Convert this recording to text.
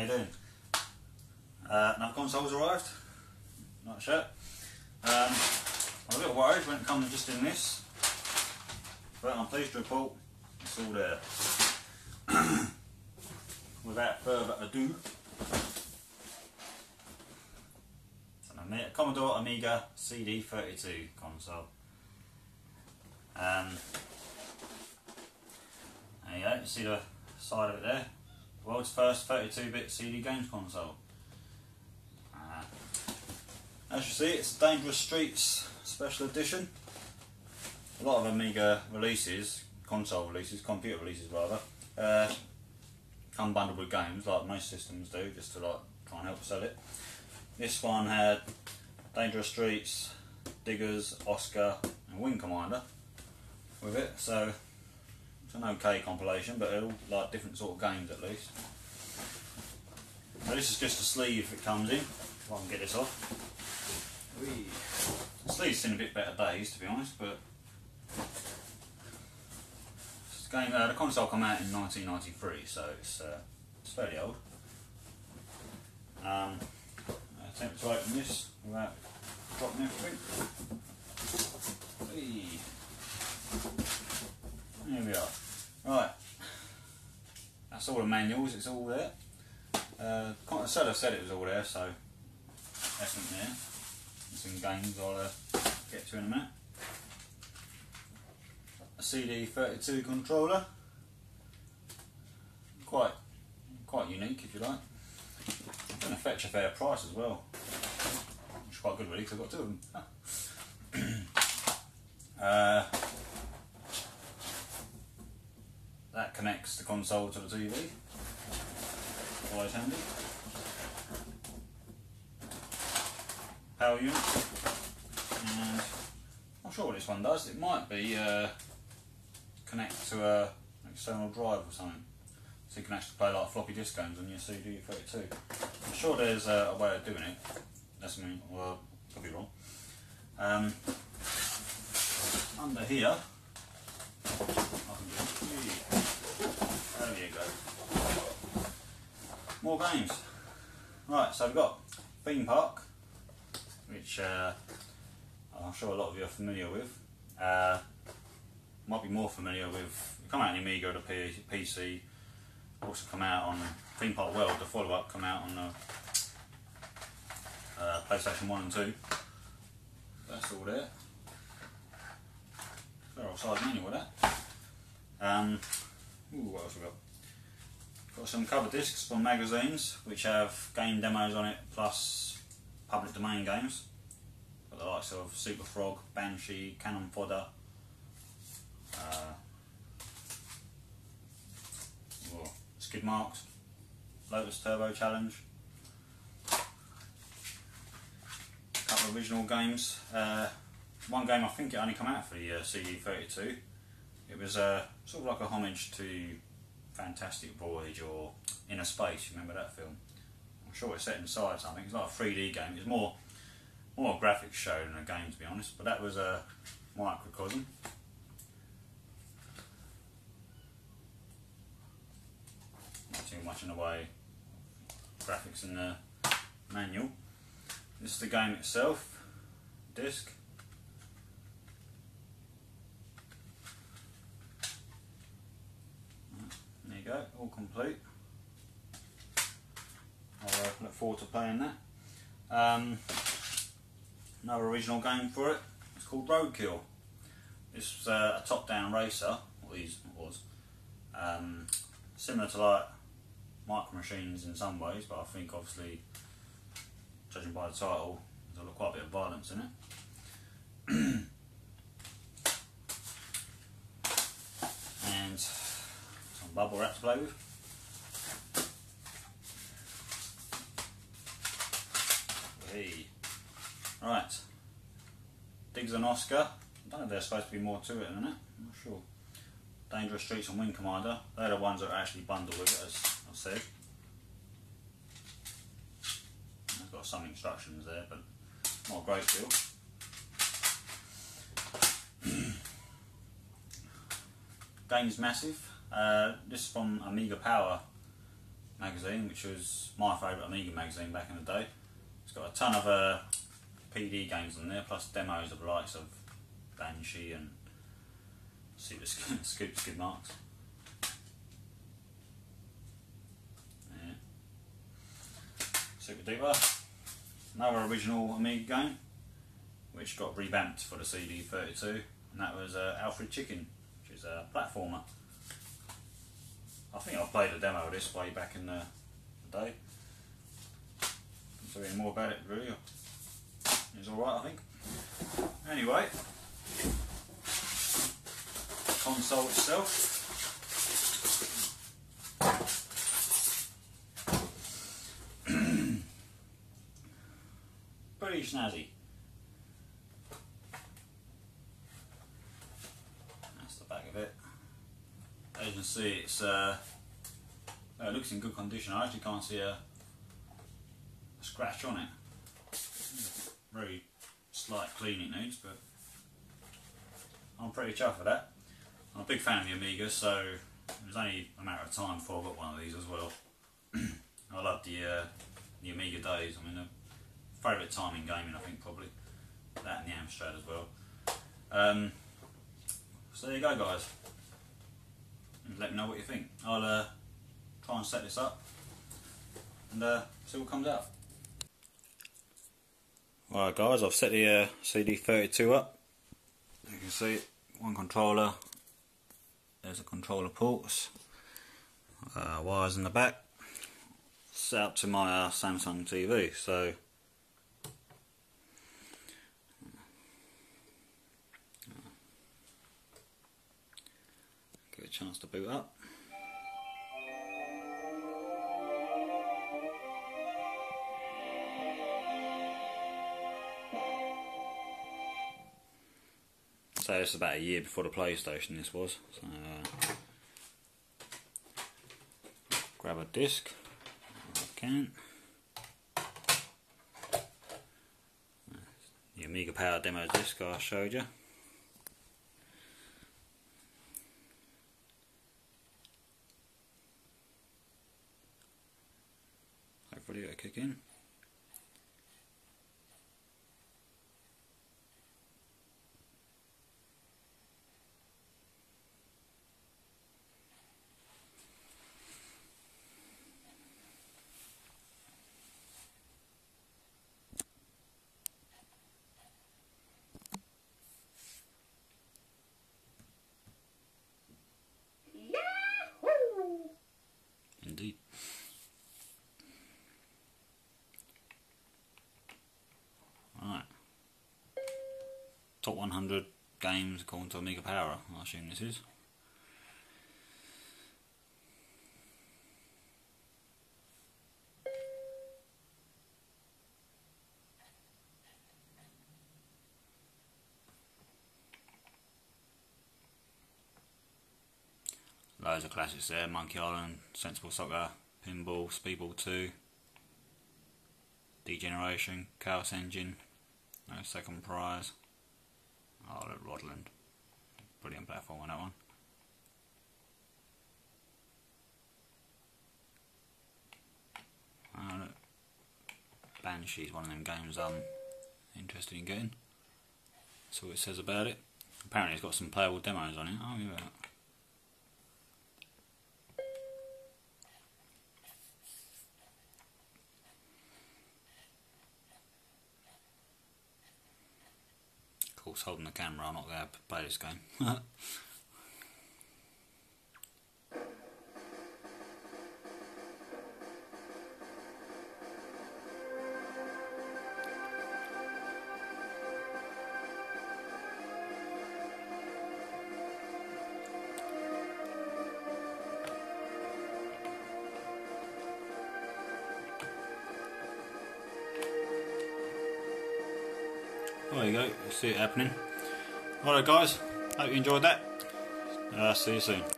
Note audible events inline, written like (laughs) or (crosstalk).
How you doing? Uh, now console's arrived. Not sure. Um, I'm a bit worried when it comes just in this, but I'm pleased to report it's all there. (clears throat) Without further ado, it's Commodore Amiga CD32 console. Um, there you go, you see the side of it there? World's first 32-bit CD games console. Uh, as you see, it's Dangerous Streets Special Edition. A lot of Amiga releases, console releases, computer releases rather, uh, come bundled with games like most systems do, just to like try and help sell it. This one had Dangerous Streets, Diggers, Oscar, and Wing Commander with it. So it's an okay compilation, but all like different sort of games at least. So this is just a sleeve it comes in. If I can get this off. Whee. The sleeve's seen a bit better days, to be honest, but this game, uh, the console came out in 1993, so it's, uh, it's fairly old. Um, attempt to open this without dropping everything. Whee. There we are. Right. That's all the manuals, it's all there. Uh, the seller said it was all there, so that's in there. Some games I'll uh, get to in a minute. A CD32 controller. Quite, quite unique if you like. Going to fetch a fair price as well. Which is quite good really because I've got two of them. (coughs) uh, that connects the console to the TV. Always handy. Power unit. And I'm not sure what this one does. It might be uh, connect to a an external drive or something. So you can actually play like floppy disk games on your CD32. I'm sure there's a, a way of doing it. That's me, well, could be wrong. Um, under here, I can do- there you go. More games. Right, so we've got Theme Park, which uh, I'm sure a lot of you are familiar with. Uh, might be more familiar with. Come out in Amiga the PC. Also come out on Theme Park World. The follow-up come out on the uh, PlayStation One and Two. That's all there. Size menu with that. Um, ooh, what else we got? Got some cover discs from magazines which have game demos on it plus public domain games. Got the likes of Super Frog, Banshee, Cannon Fodder. Uh, whoa, Skid Marks, Lotus Turbo Challenge. A couple of original games. Uh, one game I think it only came out for the uh, CD32. It was uh, sort of like a homage to Fantastic Voyage or Inner Space. Remember that film? I'm sure it's set inside something. It's like a 3D game. It's more more a graphics show than a game, to be honest. But that was a microcosm. Not too much in the way graphics in the manual. This is the game itself. Disc. There you go, all complete. I'll uh, look forward to playing that. Um, another original game for it. It's called Roadkill. It's uh, a top-down racer. What these was um, similar to like Micro Machines in some ways, but I think obviously, judging by the title, there's quite a bit of violence in it. (clears throat) and bubble wrap with. Hey. Right. Diggers and Oscar. I don't know if there's supposed to be more to it than that. I'm not sure. Dangerous Streets and Wing Commander. They're the ones that are actually bundled with it, as I've said. I've got some instructions there, but not a great deal. (clears throat) Game's massive. Uh, this is from Amiga Power magazine, which was my favourite Amiga magazine back in the day. It's got a ton of uh, PD games on there, plus demos of the likes of Banshee and Super (laughs) Scoop Skid Marks. Super Duper. Another original Amiga game, which got revamped for the CD32, and that was uh, Alfred Chicken, which is a platformer. I think I played a demo of this way back in the, day. Can't say any more about it really. It's alright I think. Anyway, console itself. (clears throat) Pretty snazzy. That's the back of it. As you can see, it's uh, it looks in good condition. I actually can't see a, a scratch on it. Very slight cleaning needs, but I'm pretty chuffed with that. I'm a big fan of the Amiga, so it was only a matter of time before I got one of these as well. (clears throat) I love the uh, the Amiga days. I mean, the favourite time in gaming, I think probably that and the Amstrad as well. Um, so there you go, guys and let me know what you think. I'll uh, try and set this up and uh, see what comes out. Alright guys, I've set the uh, CD32 up. You can see one controller, there's a controller ports, uh, wires in the back, set up to my uh, Samsung TV. So chance to boot up. So it's about a year before the PlayStation this was. So, uh, grab a disc, I can. The Amiga Power demo disc I showed you. Top 100 games according to Amiga Power, I assume this is. Loads of classics there, Monkey Island, Sensible Soccer, Pinball, Speedball 2, Degeneration, Chaos Engine, no second prize. Oh, Rodland. Brilliant platform on that one. Oh, look. Banshee's one of them games I'm interested in getting. That's what it says about it. Apparently it's got some playable demos on it. Oh, yeah. Course holding the camera I'm not going to play this game. You go, you see it happening. Alright guys, hope you enjoyed that. Uh, see you soon.